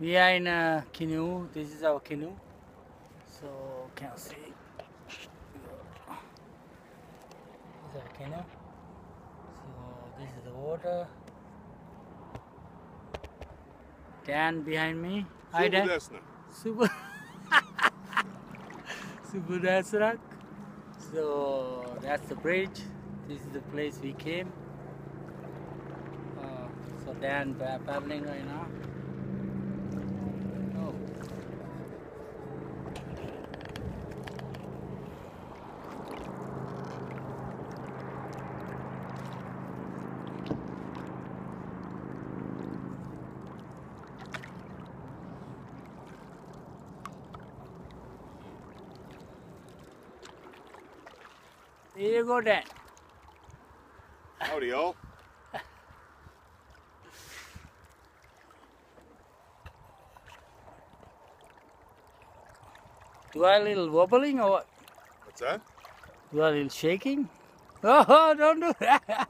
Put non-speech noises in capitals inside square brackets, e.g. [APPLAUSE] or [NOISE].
We are in a canoe. This is our canoe. So can see. This is our canoe. So this is the water. Dan behind me. Hi Dan. Super. Super Dasrak. So that's the bridge. This is the place we came. Uh, so Dan paddling right now. Oh. Here you go, Dan. Howdy, y'all. [LAUGHS] Do I a little wobbling or what? What's that? Do I a little shaking? [LAUGHS] Oh, don't do that.